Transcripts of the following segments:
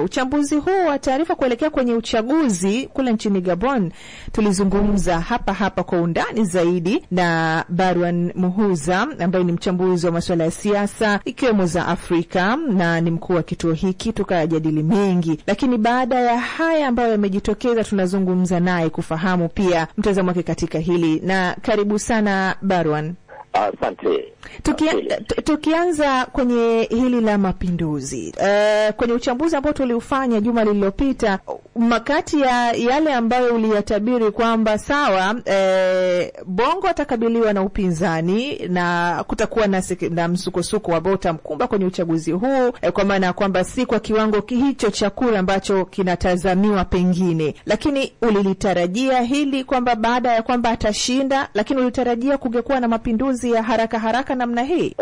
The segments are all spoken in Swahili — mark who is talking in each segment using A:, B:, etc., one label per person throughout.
A: Uchambuzi huu wa taarifa kuelekea kwenye uchaguzi kule nchini Gabon, tulizungumza hapa hapa kwa undani zaidi na Barwan Muhuza ambaye ni mchambuzi wa masuala ya siasa ikiwemo za Afrika na ni mkuu wa kituo hiki, tukayajadili mengi, lakini baada ya haya ambayo yamejitokeza, tunazungumza naye kufahamu pia mtazamo wake katika hili. Na karibu sana Barwan.
B: Asante.
A: Tukia, tukianza kwenye hili la mapinduzi uh, kwenye uchambuzi ambao tuliufanya juma lililopita, makati ya yale ambayo uliyatabiri kwamba sawa, uh, Bongo atakabiliwa na upinzani na kutakuwa na, na msukosuko ambao utamkumba kwenye uchaguzi huu uh, kwa maana ya kwamba si kwa kiwango hicho cha kura ambacho kinatazamiwa pengine, lakini ulilitarajia hili kwamba baada ya kwamba atashinda, lakini ulitarajia kungekuwa na mapinduzi ya haraka haraka namna hii?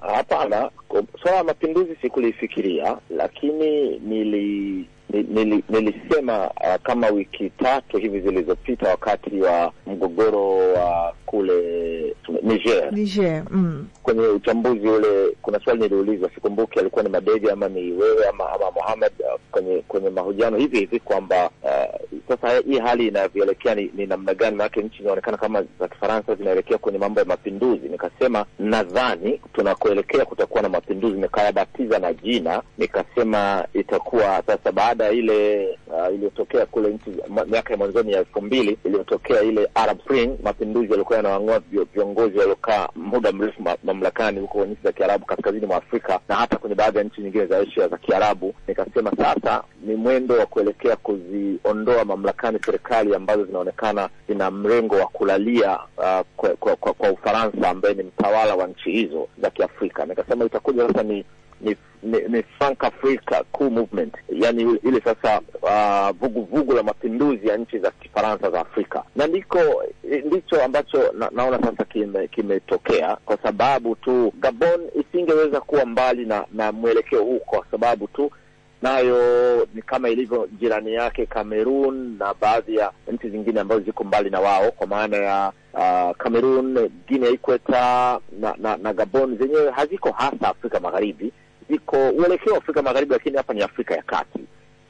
B: Hapana, uh, swala la mapinduzi sikulifikiria, lakini nili nili, nilisema uh, kama wiki tatu hivi zilizopita wakati wa mgogoro wa kule Niger,
A: Niger mm.
B: Kwenye uchambuzi ule kuna swali niliulizwa, sikumbuki alikuwa ni Madede ama ni wewe ama, ama Mohamed uh, kwenye kwenye mahojiano hivi hivi kwamba uh, sasa hii hali inavyoelekea ni, ni namna gani? Maanake nchi inaonekana kama za Kifaransa zinaelekea kwenye mambo ya mapinduzi. Nikasema nadhani tunakoelekea kutakuwa na mapinduzi, nikayabatiza na jina, nikasema itakuwa sasa baada ya ile uh, iliyotokea kule nchi miaka ya mwanzoni ya elfu mbili iliyotokea ile Arab Spring, mapinduzi yalikuwa yanawang'oa viongozi waliokaa muda mrefu mamlakani huko nchi za Kiarabu kaskazini mwa Afrika na hata kwenye baadhi ya nchi nyingine za Asia za Kiarabu. Nikasema sasa ni mwendo wa kuelekea kuziondoa mamlakani serikali ambazo zinaonekana zina mrengo wa kulalia uh, kwa, kwa, kwa, kwa Ufaransa ambaye ni mtawala wa nchi hizo za Kiafrika. Nikasema itakuja sasa ni ni ni, ni Frank Africa Cool movement, yani ile sasa vuguvugu uh, vugu la mapinduzi ya nchi za Kifaransa za Afrika, na ndiko ndicho ambacho na, naona sasa kimetokea kime kwa sababu tu Gabon isingeweza kuwa mbali na, na mwelekeo huu kwa sababu tu nayo ni kama ilivyo jirani yake Cameroon na baadhi ya nchi zingine ambazo ziko mbali na wao, kwa maana ya uh, Cameroon, Guinea Ikweta na, na, na Gabon zenyewe haziko hasa Afrika Magharibi, ziko uelekeo wa Afrika Magharibi, lakini hapa ni Afrika ya Kati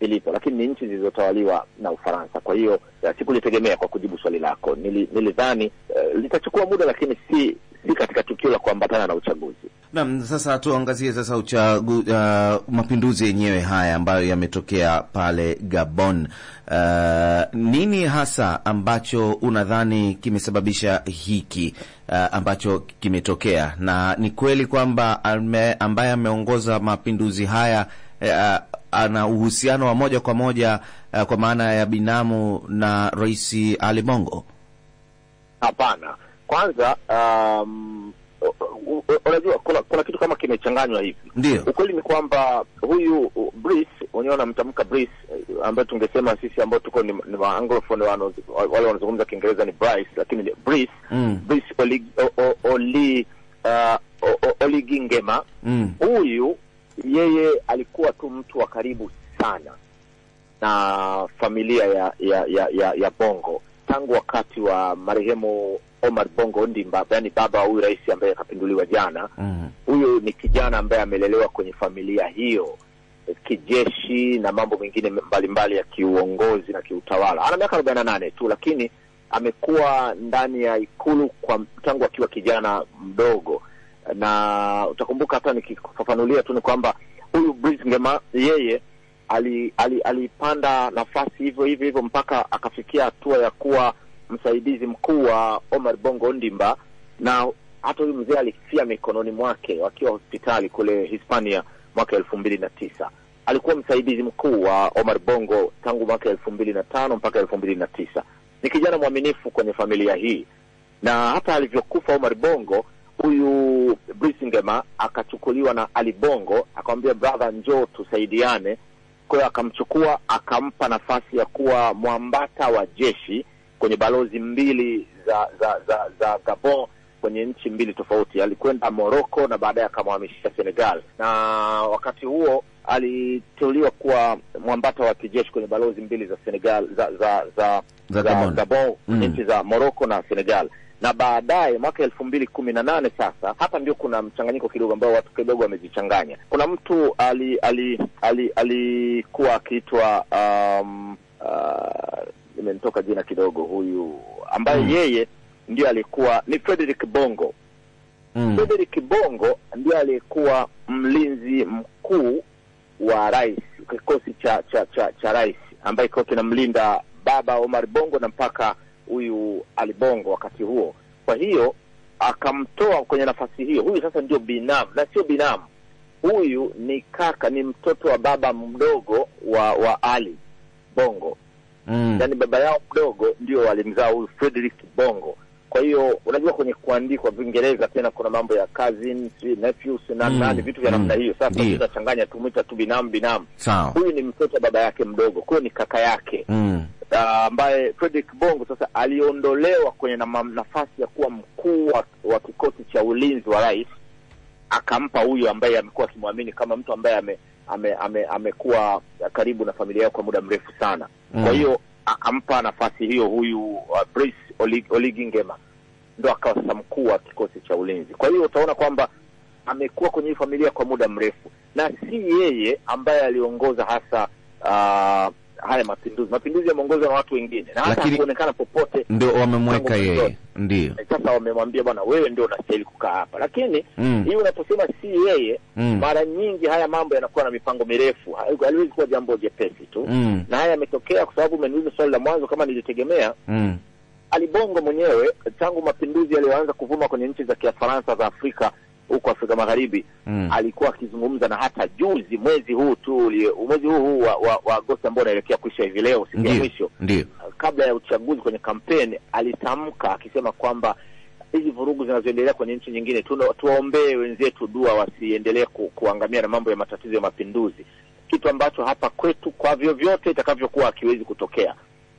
B: ilipo, lakini ni nchi zilizotawaliwa na Ufaransa. Kwa hiyo sikulitegemea kwa kujibu swali lako. Nili, nilidhani uh, litachukua muda, lakini si si katika tukio la kuambatana na uchaguzi.
C: Naam, sasa tuangazie sasa uchagu, uh, mapinduzi yenyewe haya ambayo yametokea pale Gabon. Uh, nini hasa ambacho unadhani kimesababisha hiki uh, ambacho kimetokea, na ni kweli kwamba ambaye ameongoza mapinduzi haya uh, ana uhusiano wa moja kwa moja uh, kwa maana ya binamu na Rais Ali Bongo?
B: Hapana. Kwanza um, unajua kuna, kuna kitu kama kimechanganywa hivi.
C: Ndio
B: ukweli ni kwamba huyu Brice wenyewe wanamtamka Brice, ambaye tungesema sisi ambao tuko ni, ni Anglophone wale wanazungumza Kiingereza ni Brice, lakini ni Brice
C: mm.
B: Brice Oli, o, o, Oli, uh, Oligui mm. huyu yeye alikuwa tu mtu wa karibu sana na familia ya ya ya, ya, ya Bongo tangu wakati wa marehemu Omar Bongo Ondimba, yani baba wa huyu rais ambaye akapinduliwa jana. Huyu mm. ni kijana ambaye amelelewa kwenye familia hiyo kijeshi na mambo mengine mbalimbali mbali ya kiuongozi na kiutawala. Ana miaka arobaini na nane tu, lakini amekuwa ndani ya ikulu kwa tangu akiwa kijana mdogo, na utakumbuka hata nikifafanulia tu ni kwamba huyu Brice yeye alipanda ali, ali nafasi hivyo hivyo hivyo mpaka akafikia hatua ya kuwa msaidizi mkuu wa Omar Bongo Ndimba, na hata huyu mzee alifia mikononi mwake wakiwa hospitali kule Hispania mwaka elfu mbili na tisa. Alikuwa msaidizi mkuu wa Omar Bongo tangu mwaka elfu mbili na tano mpaka elfu mbili na tisa. Ni kijana mwaminifu kwenye familia hii, na hata alivyokufa Omar Bongo, huyu Brice Ngema akachukuliwa na Ali Bongo, akamwambia brother, njoo tusaidiane. Kwa hiyo akamchukua akampa nafasi ya kuwa mwambata wa jeshi kwenye balozi mbili za za za za Gabon kwenye nchi mbili tofauti. Alikwenda Morocco na baadaye akamhamisha Senegal, na wakati huo aliteuliwa kuwa mwambata wa kijeshi kwenye balozi mbili za Senegal za za za,
C: za
B: Gabon, Gabon
C: mm.
B: nchi za Morocco na Senegal. na baadaye mwaka elfu mbili kumi na nane sasa hapa ndio kuna mchanganyiko kidogo ambao watu kidogo wamejichanganya kuna mtu ali ali ali alikuwa akiitwa um, uh, imenitoka jina kidogo huyu ambaye
C: Mm.
B: yeye ndio alikuwa ni Frederick Bongo
C: Mm.
B: Frederick Bongo ndio aliyekuwa mlinzi mkuu wa rais, kikosi cha cha cha, cha rais ambaye kilikuwa kinamlinda baba Omar Bongo na mpaka huyu Ali Bongo wakati huo. Kwa hiyo akamtoa kwenye nafasi hiyo. Huyu sasa ndio binamu na sio binamu, huyu ni kaka, ni mtoto wa baba mdogo wa wa Ali Bongo
C: Mm.
B: Yani baba yao mdogo ndio walimzaa huyu Frederick Bongo. Kwa hiyo unajua, kwenye kuandikwa Vingereza tena kuna mambo ya cousin, si nephews na
C: Mm,
B: nani, vitu vya
C: mm,
B: namna hiyo. Sasa tunachanganya tumwita tu binamu binamu. Huyu ni mtoto wa baba yake mdogo, kwa hiyo ni kaka yake
C: Mm.
B: uh, ambaye Frederick Bongo sasa aliondolewa kwenye na, nafasi ya kuwa mkuu wa, wa kikosi cha ulinzi wa rais, akampa huyu ambaye amekuwa akimwamini kama mtu ambaye ame, ame, ame, amekuwa karibu na familia yao kwa muda mrefu sana.
C: Mm.
B: Kwa hiyo akampa nafasi hiyo huyu uh, Brice Olig, Oligui Nguema ndo akawa sasa mkuu wa kikosi cha ulinzi. Kwa hiyo utaona kwamba amekuwa kwenye hii familia kwa muda mrefu, na si yeye ambaye aliongoza hasa uh, haya mapinduzi. Mapinduzi yameongozwa na watu wengine na hata
C: kuonekana
B: hakuonekana popote.
C: Ndio wamemweka yeye. Ndio.
B: Sasa wamemwambia bwana, wewe ndio unastahili kukaa hapa, lakini
C: Mm.
B: hii unaposema si yeye
C: Mm.
B: mara nyingi haya mambo yanakuwa na mipango mirefu, Ha- haliwezi kuwa jambo jepesi tu
C: Mm.
B: na haya yametokea kwa sababu umeniuliza swali la mwanzo kama nilitegemea.
C: Mm.
B: Ali Bongo mwenyewe tangu mapinduzi yaliyoanza kuvuma kwenye nchi za Kifaransa za Afrika huko Afrika Magharibi
C: Mm.
B: alikuwa akizungumza na hata juzi mwezi huu tu mwezi huu huu wa, wa, wa Agosti ambao unaelekea kuisha hivi leo siku ya mwisho
C: Ndio.
B: kabla ya uchaguzi kwenye kampeni alitamka akisema kwamba hizi vurugu zinazoendelea kwenye nchi nyingine tuwaombee wenzetu dua wasiendelee ku, kuangamia na mambo ya matatizo ya mapinduzi, kitu ambacho hapa kwetu kwa vyovyote itakavyokuwa hakiwezi kutokea,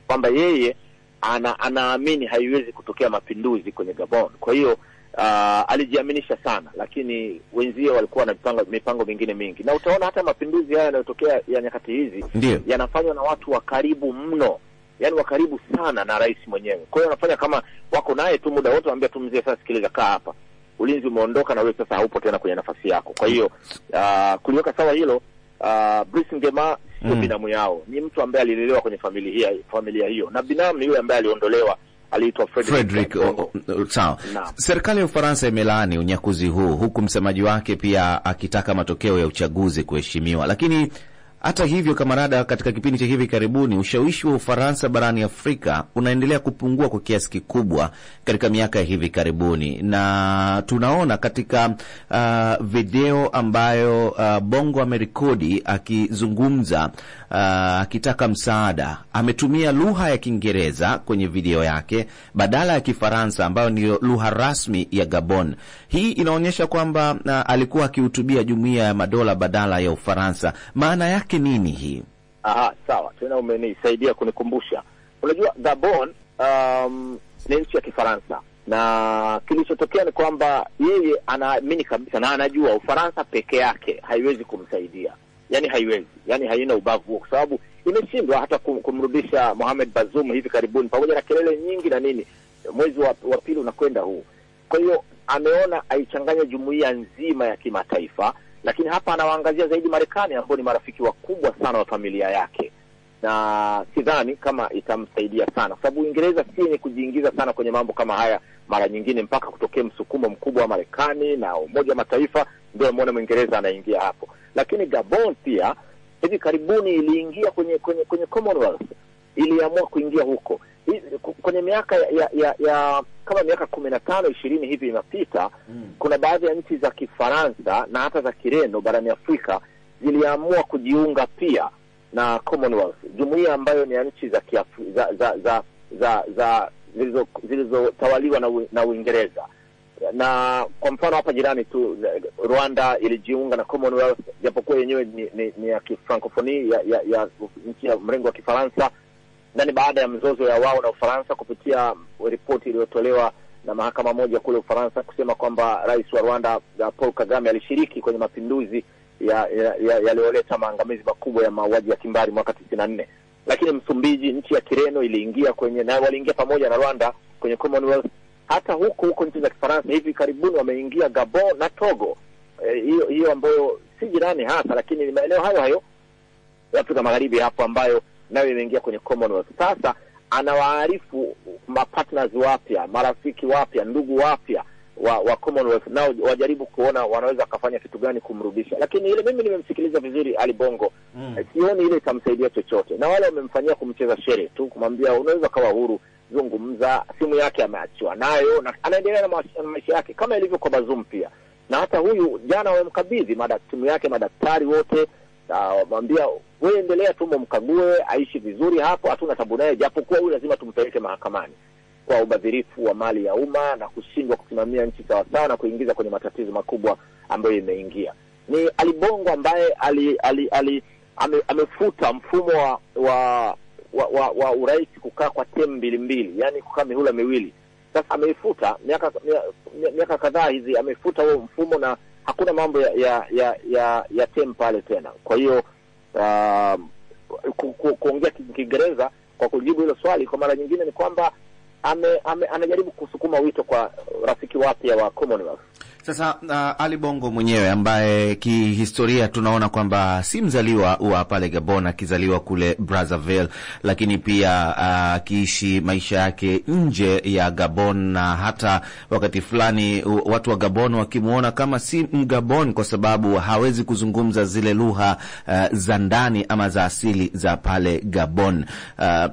B: kwamba yeye ana, anaamini haiwezi kutokea mapinduzi kwenye Gabon. Kwa hiyo uh, alijiaminisha sana, lakini wenzie walikuwa na mipango, mipango mingine mingi, na utaona hata mapinduzi haya yanayotokea ya nyakati hizi yanafanywa na watu wa karibu mno, yaani wa karibu sana na rais mwenyewe. Kwa hiyo wanafanya kama wako naye tu muda wote, wanaambia tu mzee, sasa sikiliza, kaa hapa, ulinzi umeondoka na wewe sasa haupo tena kwenye nafasi yako. Kwa hiyo uh, kuliweka sawa hilo uh, Brice Ngema sio
C: Mm.
B: binamu yao, ni mtu ambaye alilelewa kwenye familia familia hiyo, na binamu ni yule ambaye aliondolewa, aliitwa Frederick
C: sawa. Serikali ya Ufaransa imelaani unyakuzi huu huku msemaji wake pia akitaka matokeo ya uchaguzi kuheshimiwa. Lakini hata hivyo, kamarada, katika kipindi cha hivi karibuni ushawishi wa Ufaransa barani Afrika unaendelea kupungua kwa kiasi kikubwa katika miaka ya hivi karibuni, na tunaona katika uh, video ambayo uh, Bongo amerekodi akizungumza uh, akitaka msaada, ametumia lugha ya Kiingereza kwenye video yake badala ya Kifaransa ambayo ndiyo lugha rasmi ya Gabon. Hii inaonyesha kwamba uh, alikuwa akihutubia Jumuiya ya Madola badala ya Ufaransa. Maana yake nini hii?
B: Aha, sawa tena, umenisaidia kunikumbusha. Unajua Gabon um, ni nchi ya Kifaransa na kilichotokea ni kwamba yeye anaamini kabisa na anajua Ufaransa peke yake haiwezi kumsaidia, yani haiwezi, yani haina ubavu huo, kwa sababu imeshindwa hata kum, kumrudisha Mohamed Bazoum hivi karibuni, pamoja na kelele nyingi na nini, mwezi wa, wa pili unakwenda huu. Kwa hiyo ameona aichanganye jumuiya nzima ya kimataifa, lakini hapa anawaangazia zaidi Marekani ambao ni marafiki wakubwa sana wa familia yake. Na sidhani kama itamsaidia sana, kwa sababu Uingereza si yenye kujiingiza sana kwenye mambo kama haya mara nyingine, mpaka kutokea msukumo mkubwa wa Marekani na Umoja wa Mataifa ndio amwona Mwingereza anaingia hapo. Lakini Gabon pia hivi karibuni iliingia kwenye kwenye kwenye Commonwealth, iliamua kuingia huko kwenye miaka ya, ya, ya, kama miaka kumi na tano ishirini hivi inapita kuna baadhi ya nchi za Kifaransa na hata za Kireno barani Afrika ziliamua kujiunga pia na Commonwealth, jumuiya ambayo ni ya nchi za za za za za, za zilizo- zilizotawaliwa na, Ui- na Uingereza. Na kwa mfano hapa jirani tu Rwanda ilijiunga na Commonwealth, japokuwa yenyewe ni, ni, ni ya kifrankofoni ya, ya, ya nchi ya mrengo wa Kifaransa, na ni baada ya mzozo ya wao na Ufaransa kupitia ripoti iliyotolewa na mahakama moja kule Ufaransa kusema kwamba rais wa Rwanda uh, Paul Kagame alishiriki kwenye mapinduzi yaliyoleta ya, ya, maangamizi makubwa ya mauaji ya kimbari mwaka tisini na nne. Lakini Msumbiji, nchi ya Kireno iliingia kwenye na waliingia pamoja na Rwanda kwenye Commonwealth. hata huko huko nchi za Kifaransa hivi karibuni wameingia Gabon na Togo, hiyo e, hiyo ambayo si jirani hasa, lakini ni maeneo hayo hayo ya Afrika Magharibi hapo ambayo nayo imeingia kwenye Commonwealth. Sasa anawaarifu mapartners wapya, marafiki wapya, ndugu wapya wa, wa Commonwealth nao wajaribu kuona wanaweza wakafanya kitu gani kumrudisha, lakini ile mimi nimemsikiliza vizuri Ali Bongo mm. Sioni ile itamsaidia chochote, na wale wamemfanyia kumcheza shere tu, kumwambia unaweza kawa huru, zungumza. Simu yake ameachiwa nayo na anaendelea na maisha yake kama ilivyo kwa Bazoum pia, na hata huyu jana wamemkabidhi timu yake madaktari wote wamwambia wewe endelea tu, mumkague aishi vizuri hapo, hatuna tabu naye, japokuwa huyu lazima tumpeleke mahakamani kwa ubadhirifu wa mali ya umma na kushindwa kusimamia nchi sawasawa na kuingiza kwenye matatizo makubwa ambayo imeingia. Ni alibongo ambaye ali, ali, ali ame, amefuta mfumo wa wa, wa, wa, wa urais kukaa kwa temu mbili mbili, yaani kukaa mihula miwili. Sasa ameifuta miaka miaka kadhaa hizi, amefuta huo mfumo na hakuna mambo ya ya ya, ya, ya tem pale tena. Kwa hiyo uh, ku, ku, kuongea Kiingereza kwa kujibu hilo swali kwa mara nyingine ni kwamba ame, ame, anajaribu kusukuma wito kwa rafiki wapya wa Commonwealth.
C: Sasa uh, Ali Bongo mwenyewe ambaye kihistoria tunaona kwamba si mzaliwa wa pale Gabon, akizaliwa kule Brazzaville, lakini pia akiishi uh, maisha yake nje ya Gabon, na hata wakati fulani watu wa Gabon wakimwona kama si Mgabon kwa sababu hawezi kuzungumza zile lugha uh, za ndani ama za asili za pale Gabon. Uh,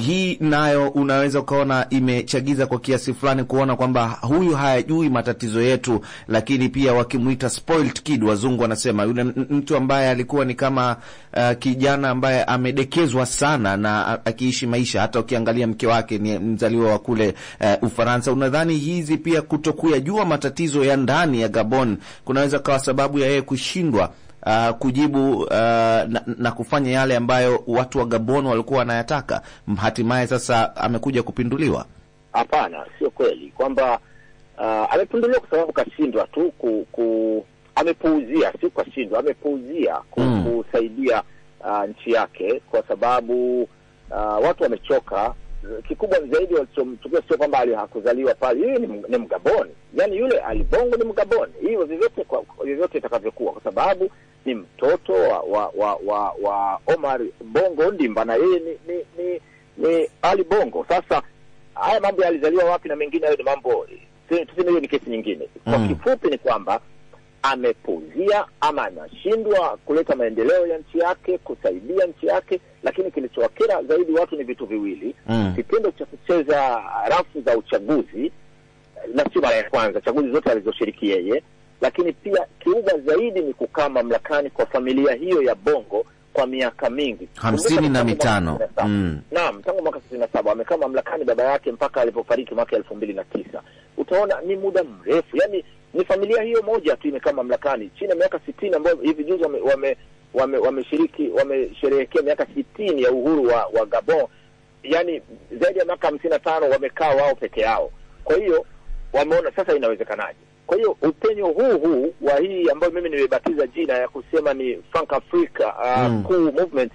C: hii nayo unaweza ukaona imechagiza kwa kiasi fulani kuona kwamba huyu hayajui matatizo yetu lakini pia wakimwita spoiled kid, wazungu wanasema yule mtu ambaye alikuwa ni kama uh, kijana ambaye amedekezwa sana na akiishi maisha. Hata ukiangalia mke wake ni mzaliwa wa kule uh, Ufaransa. Unadhani hizi pia kutokuyajua matatizo ya ndani ya Gabon kunaweza kawa sababu ya yeye kushindwa Uh, kujibu uh, na, na kufanya yale ambayo watu wa Gabon walikuwa wanayataka, hatimaye sasa amekuja kupinduliwa?
B: Hapana, sio kweli kwamba Uh, amepinduliwa kwa sababu kashindwa tu ku, ku amepuuzia, si kashindwa, amepuuzia ku, mm. kusaidia uh, nchi yake kwa sababu uh, watu wamechoka. Kikubwa zaidi walichomchukia sio kwamba ali hakuzaliwa pale, yeye ni, ni Mgaboni, yani yule Ali Bongo ni Mgaboni, hiyo vyovyote vyovyote itakavyokuwa, kwa sababu ni mtoto wa wa, wa, wa, wa Omar Bongo Ndimba na yeye ni, ni, ni, ni Ali Bongo. Sasa haya mambo yalizaliwa alizaliwa wapi na mengine hayo ni mambo tuseme hiyo ni kesi nyingine. Kwa mm. kifupi ni kwamba amepuuzia ama anashindwa kuleta maendeleo ya nchi yake, kusaidia nchi yake, lakini kilichowakera zaidi watu ni vitu viwili mm. kitendo cha kucheza rafu za uchaguzi, na sio mara ya kwanza, chaguzi zote alizoshiriki yeye, lakini pia kiuga zaidi ni kukaa mamlakani kwa familia hiyo ya Bongo kwa miaka mingi
C: hamsini na mitano.
B: Mm. Naam, tangu mwaka sitini na saba amekaa mamlakani baba yake mpaka alipofariki mwaka elfu mbili na tisa. Utaona ni muda mrefu, yani ni familia hiyo moja tu imekaa mamlakani chini ya miaka sitini, ambayo hivi juzi wame wame wameshiriki wamesherehekea miaka sitini ya uhuru wa, wa Gabon, yani zaidi ya miaka hamsini na tano wamekaa wao peke yao. Kwa hiyo wameona sasa inawezekanaje? Kwa hiyo upenyo huu huu wa hii ambayo mimi nimebatiza jina ya kusema ni Frank Africa uh, mm. cool movement,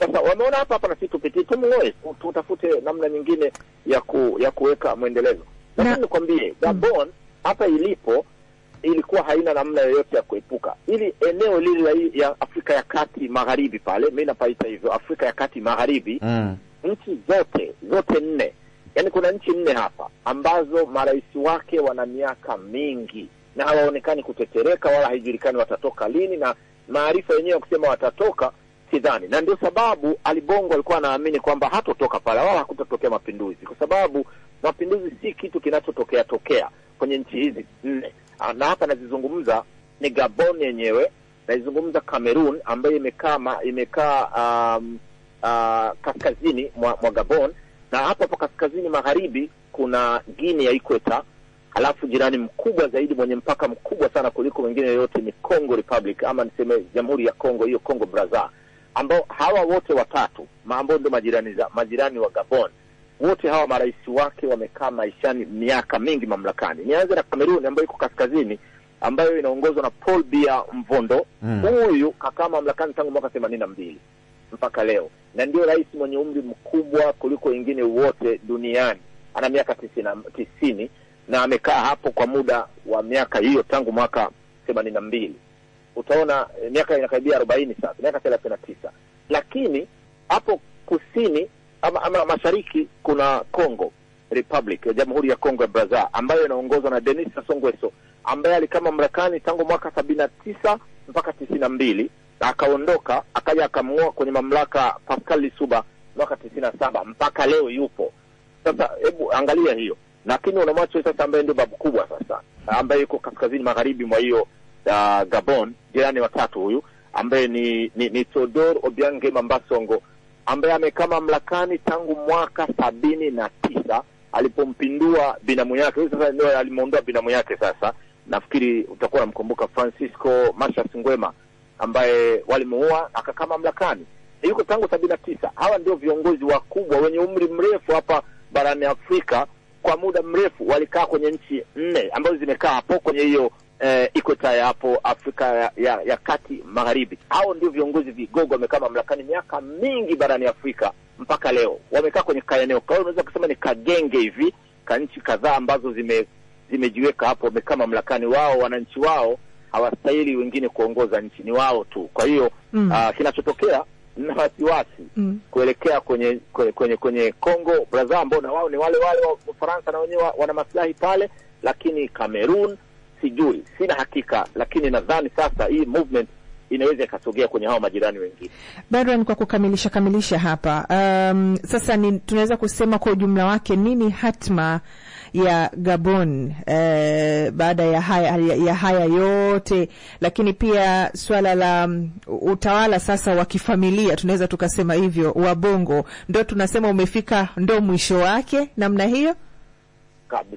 B: sasa wameona hapa hapa na sisi tupitie, tumng'oe, tutafute namna nyingine ya ku, ya kuweka mwendelezo. Lakini nikwambie Gabon hapa ilipo ilikuwa haina namna yoyote ya kuepuka. Ili eneo lile ya Afrika ya kati magharibi pale, mi napaita hivyo Afrika ya kati magharibi mm. nchi zote zote nne yaani kuna nchi nne hapa ambazo marais wake wana miaka mingi na hawaonekani kutetereka wala haijulikani watatoka lini, na maarifa yenyewe ya kusema watatoka sidhani, na ndio sababu Ali Bongo alikuwa anaamini kwamba hatotoka pale wala hakutatokea mapinduzi, kwa sababu mapinduzi si kitu kinachotokea tokea kwenye nchi hizi nne, na hapa nazizungumza ni Gabon yenyewe, naizungumza Cameroon ambayo imekaa imekaa um, uh, kaskazini mwa, mwa Gabon. Na hapo hapo kaskazini magharibi kuna Guinea ya Ikweta, halafu jirani mkubwa zaidi mwenye mpaka mkubwa sana kuliko wengine yoyote ni Congo Republic ama niseme Jamhuri ya Congo, hiyo Congo Brazza, ambao hawa wote watatu ambao ndio majirani majirani wa Gabon, wote hawa marais wake wamekaa maishani miaka mingi mamlakani. Nianze na Kameruni ambayo iko kaskazini, ambayo inaongozwa na Paul Biya Mvondo. Huyu mm. kakaa mamlakani tangu mwaka themanini na mbili mpaka leo na ndio rais mwenye umri mkubwa kuliko wengine wote duniani, ana miaka tisini, na amekaa hapo kwa muda wa miaka hiyo tangu mwaka themanini na mbili utaona eh, miaka inakaribia arobaini sasa miaka thelathini na tisa lakini hapo kusini ama, ama mashariki kuna Congo Republic ya Jamhuri ya Congo ya Brazza ambayo inaongozwa na Denis Sassou Nguesso ambaye alikaa mamlakani tangu mwaka sabini na tisa mpaka tisini na mbili na akaondoka akaja akamng'oa kwenye mamlaka Pascal Lissouba mwaka tisini na saba mpaka leo yupo. Sasa hebu angalia hiyo, lakini unamwacha sasa ambaye ndio babu kubwa sasa, ambaye yuko kaskazini magharibi mwa hiyo uh, Gabon, jirani watatu huyu ambaye ni ni, ni Todor Obiang Nguema Mbasongo ambaye amekaa mamlakani tangu mwaka sabini na tisa alipompindua binamu yake. Huyu sasa ndio alimwondoa binamu yake. Sasa nafikiri utakuwa unamkumbuka Francisco Marshal Ngwema ambaye walimuua akakaa mamlakani, yuko tangu sabini na tisa. Hawa ndio viongozi wakubwa wenye umri mrefu hapa barani Afrika, kwa muda mrefu walikaa kwenye nchi nne ambazo zimekaa hapo kwenye hiyo eh, ikweta ya hapo Afrika ya, ya, ya kati magharibi. Hao ndio viongozi vigogo wamekaa mamlakani miaka mingi barani Afrika mpaka leo, wamekaa kwenye kaeneo. Kwa hiyo unaweza kusema ni kagenge hivi ka nchi kadhaa ambazo zime zimejiweka hapo, wamekaa mamlakani. Wao wananchi wao hawastahili wengine kuongoza nchi, ni wao tu. Kwa hiyo
A: Mm.
B: uh, kinachotokea na wasiwasi
A: Mm.
B: kuelekea kwenye kwenye kwenye, kwenye Congo Brazza ambao na wao ni wale wale wa Ufaransa na wenyewe wana maslahi pale, lakini Cameroon sijui, sina hakika, lakini nadhani sasa hii movement inaweza ikasogea kwenye hao majirani wengine.
A: Badran, kwa kukamilisha kamilisha hapa um, sasa ni, tunaweza kusema kwa ujumla wake nini hatma ya Gabon eh, baada ya haya, ya, ya haya yote, lakini pia swala la um, utawala sasa wa kifamilia tunaweza tukasema hivyo wa Bongo, ndo tunasema umefika ndo mwisho wake namna hiyo.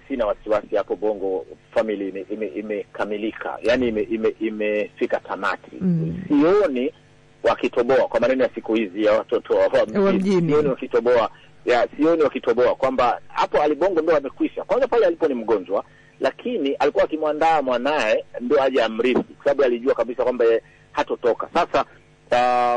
B: Sina wasiwasi hapo. Bongo family ime- ime- imekamilika, yani ime- ime- imefika tamati.
A: Mm.
B: Sioni wakitoboa, kwa maneno ya siku hizi ya watoto wa
A: mjini.
B: sioni wakitoboa ya sioni wakitoboa kwamba hapo alibongo ndo amekwisha. Kwanza pale alipo ni mgonjwa, lakini alikuwa akimwandaa mwanaye ndo aje amrithi, kwa sababu alijua kabisa kwamba hatotoka. Sasa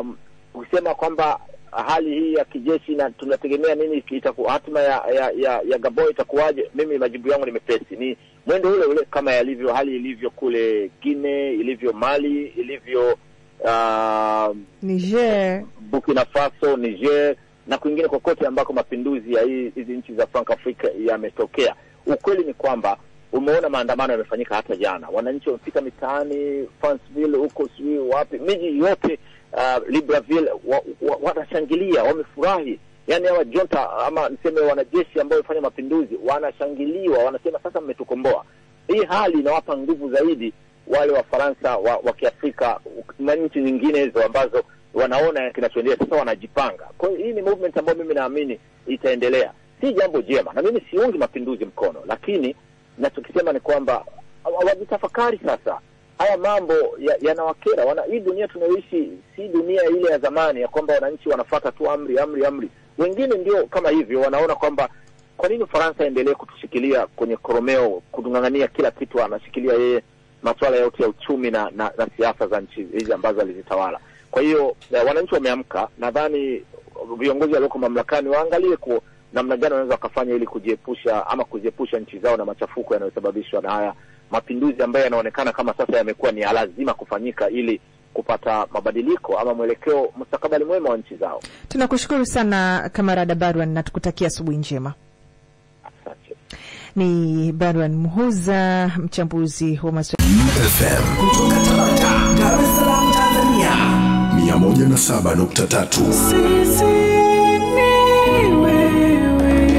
B: um, ukisema kwamba hali hii ya kijeshi na tunategemea nini itaku, hatima ya, ya, ya, ya Gabon itakuwaje? Mimi majibu yangu ni mepesi, ni mwendo ule ule kama yalivyo hali ilivyo kule Guinea, ilivyo Mali, ilivyo uh,
A: Niger
B: Burkina Faso, Niger na kwingine kokote ambako mapinduzi ya hizi nchi za Frank Afrika yametokea. Ukweli ni kwamba umeona maandamano yamefanyika hata jana, wananchi wamefika mitaani Franceville, huko sijui wapi, miji yote uh, Libreville wa, wa, wanashangilia, wamefurahi. Yani hawa junta ama niseme wanajeshi ambao wamefanya mapinduzi wanashangiliwa, wanasema sasa mmetukomboa. Hii hali inawapa nguvu zaidi wale Wafaransa wa, wa Kiafrika na nchi nyingine hizo ambazo wanaona kinachoendelea sasa, wanajipanga. Kwa hiyo hii ni movement ambayo mimi naamini itaendelea. Si jambo jema, na mimi siungi mapinduzi mkono, lakini nachokisema ni kwamba wajitafakari sasa. Haya mambo yanawakera ya- wana hii dunia tunayoishi si dunia ile ya zamani ya kwamba wananchi wanafata tu amri amri amri. Wengine ndio kama hivyo, wanaona kwamba kwa nini Ufaransa aendelee kutushikilia kwenye koromeo, kutung'ang'ania kila kitu, anashikilia yeye masuala yote ya uchumi na, na, na siasa za nchi hizi ambazo alizitawala. Kwa hiyo eh, wananchi wameamka. Nadhani viongozi walioko mamlakani waangalie ku namna gani wanaweza wakafanya ili kujiepusha ama kujiepusha nchi zao na machafuko yanayosababishwa na haya mapinduzi ambayo yanaonekana kama sasa yamekuwa ni ya lazima kufanyika ili kupata mabadiliko ama mwelekeo mustakabali mwema wa nchi zao.
A: tunakushukuru sana Kamarada Barwan na tukutakia asubuhi njema.
B: Asante.
A: Ni Barwan Muhuza, mchambuzi wa masuala
D: FM kutoka Tabata, Dar es Salaam, Tanzania. 107.3.